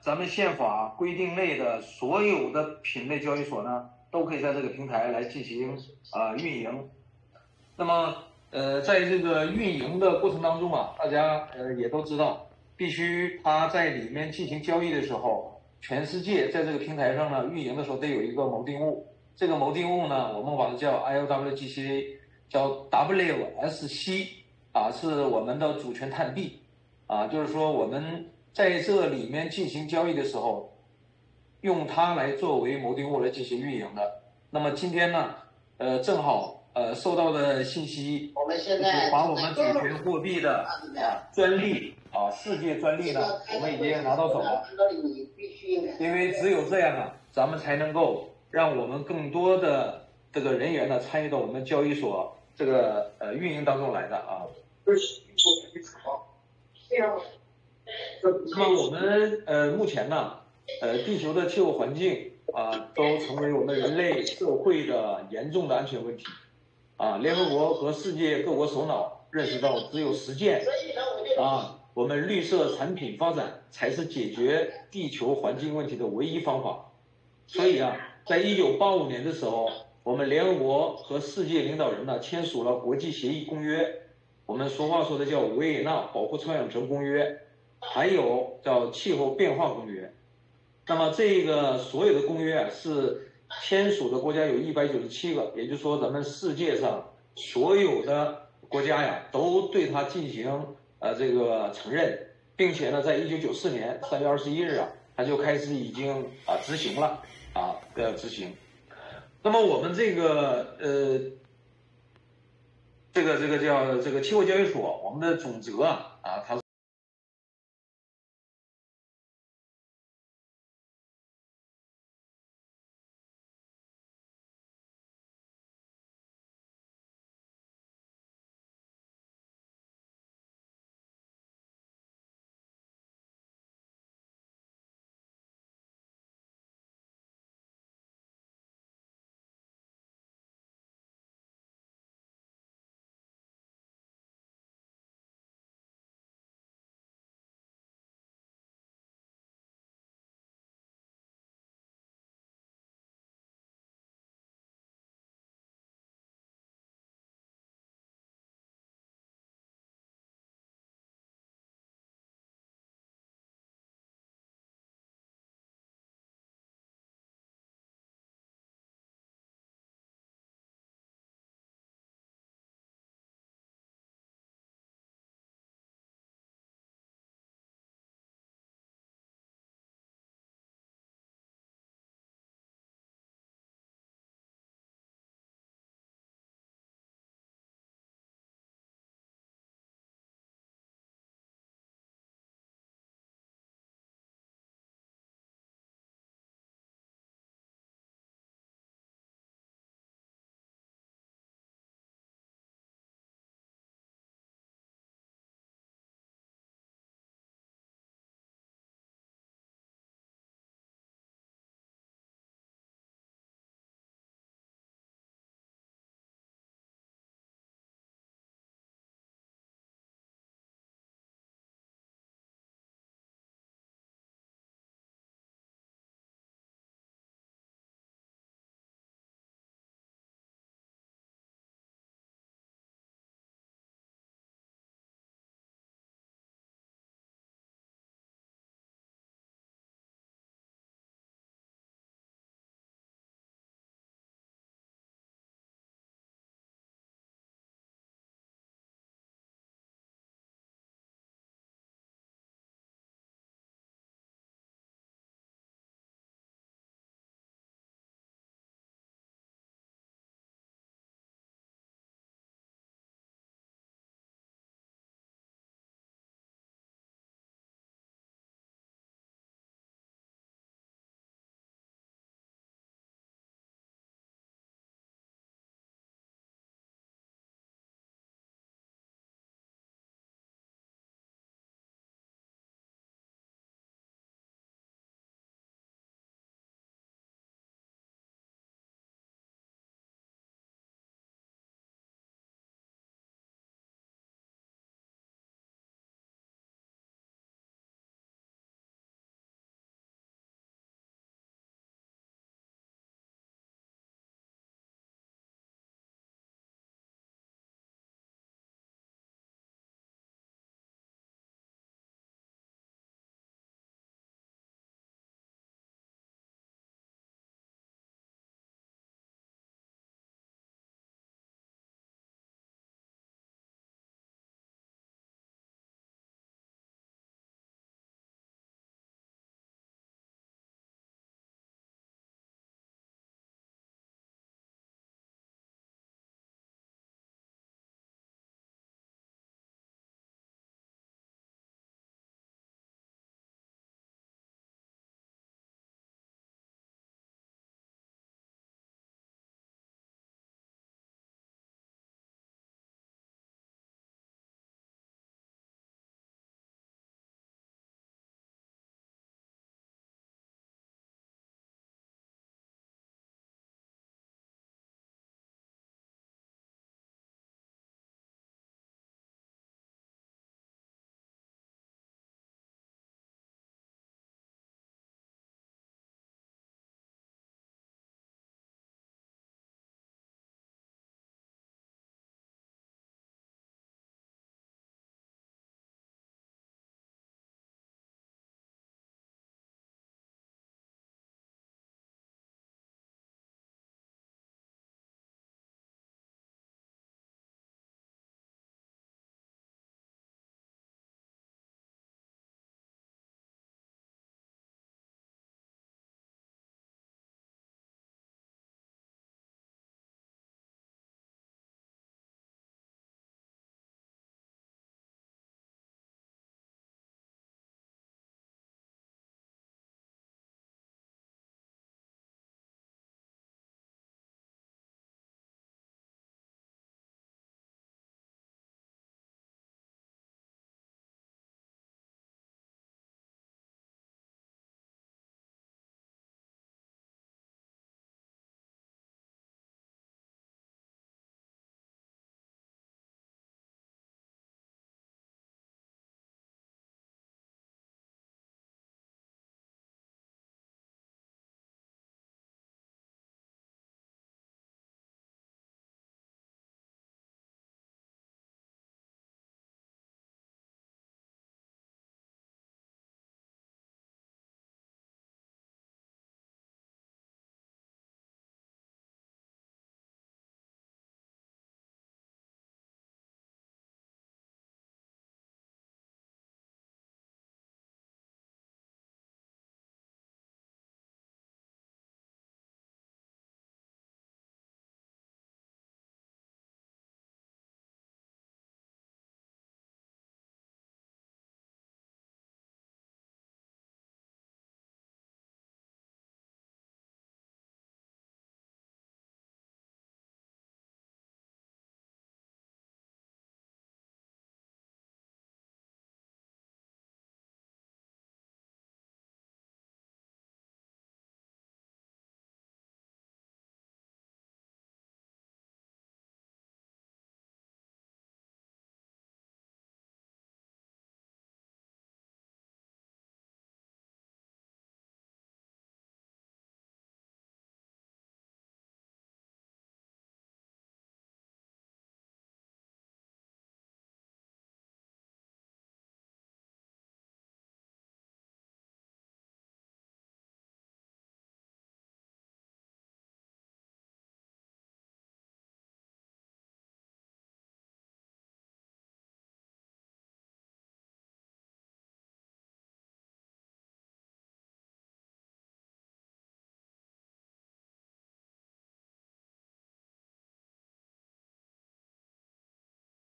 咱们宪法规定内的所有的品类交易所呢，都可以在这个平台来进行啊运营。那么呃，在这个运营的过程当中啊，大家呃也都知道，必须它在里面进行交易的时候，全世界在这个平台上呢运营的时候得有一个锚定物。这个锚定物呢，我们把它叫 IOWGCA，叫 WSC 啊，是我们的主权碳币啊，就是说我们在这里面进行交易的时候，用它来作为锚定物来进行运营的。那么今天呢，呃，正好呃收到的信息，我们现在把我们主权货币的啊专利啊世界专利呢，我们已经拿到手了。因为只有这样啊，咱们才能够让我们更多的这个人员呢参与到我们交易所这个呃运营当中来的啊。那么我们呃目前呢，呃地球的气候环境啊都成为我们人类社会的严重的安全问题啊。联合国和世界各国首脑认识到，只有实践啊，我们绿色产品发展才是解决地球环境问题的唯一方法。所以啊，在一九八五年的时候，我们联合国和世界领导人呢签署了国际协议公约，我们俗话说的叫维也纳保护臭氧层公约，还有叫气候变化公约。那么这个所有的公约啊，是签署的国家有一百九十七个，也就是说咱们世界上所有的国家呀，都对它进行呃这个承认，并且呢，在一九九四年三月二十一日啊，它就开始已经啊执行了啊的执行。那么我们这个呃，这个这个叫这个期货交易所，我们的总则啊啊，它。